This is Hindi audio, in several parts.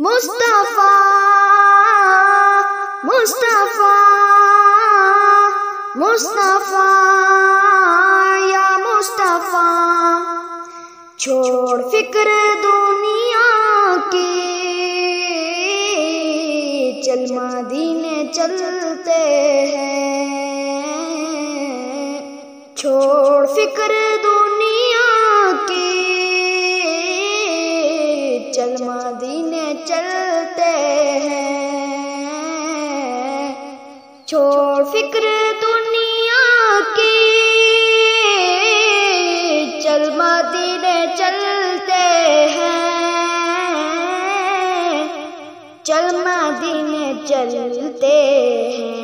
मुस्तफ़ा मुस्तफ़ा मुस्तफ़ा, या मुस्तफ़ा। छोड़ फ़िक्र दुनिया की, चल मदीने चलते हैं। छोड़ फ़िक्र दुनिया की, चल मदीने चलते हैं। छोड़ फ़िक्र दुनिया की, चल मदीने चलते हैं। चल मदीने चलते हैं।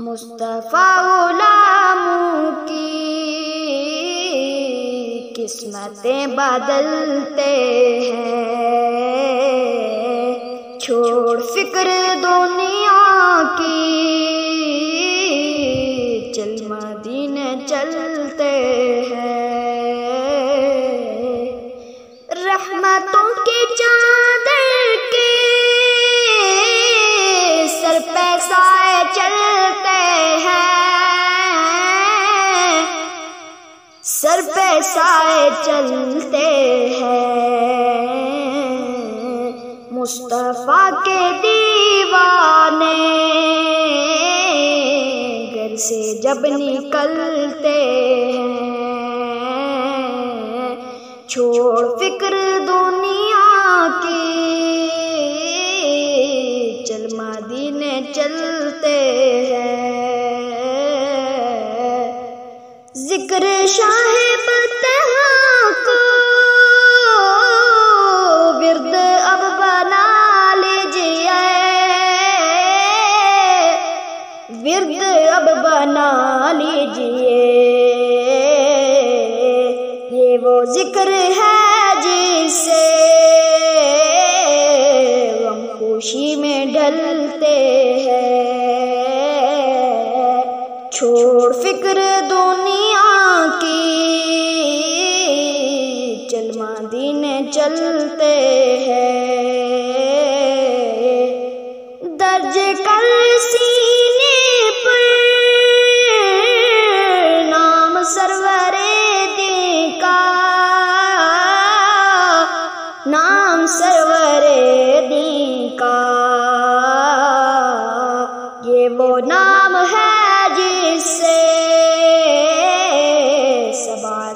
मुस्तफ़ा गुलामों की किस्मतें बदलते हैं। छोड़ फ़िक्र दुनिया की। सर पे साए चलते हैं। मुस्तफ़ा के दीवाने घर से जब निकलते हैं। छोड़ फ़िक्र दुनिया की, चल मदीने चलते हैं। ज़िक्र शाहिब बना लीजिए। ये वो ज़िक्र है जिसे हम खुशी में ढलते हैं। छोड़ फ़िक्र दुनिया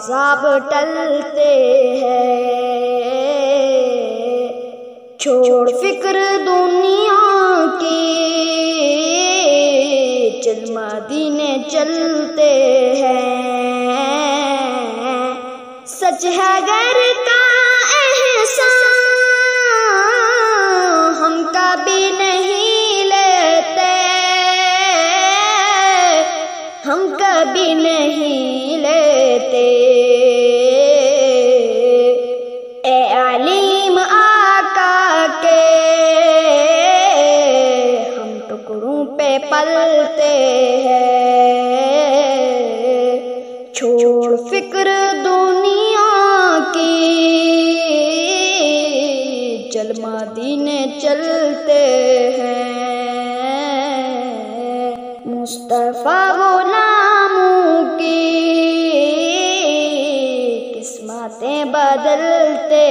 सब टलते हैं। छोड़ फ़िक्र दुनिया की, चल मदीने चलते हैं। सच है घर का हम कभी नहीं लेते। हम कभी नहीं टुकड़ों पे पलते हैं। छोड़ फ़िक्र दुनिया की चल मदीने चलते हैं। मुस्तफ़ा गुलामों की किस्मतें बदलते